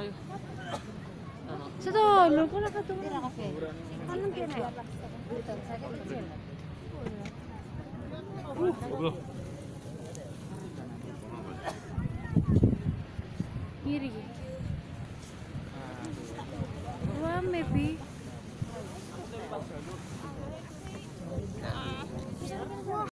kayo. Ano? Sa doon, wala ka ito. Anong pina? Uh! Hiri. Wah, maybe.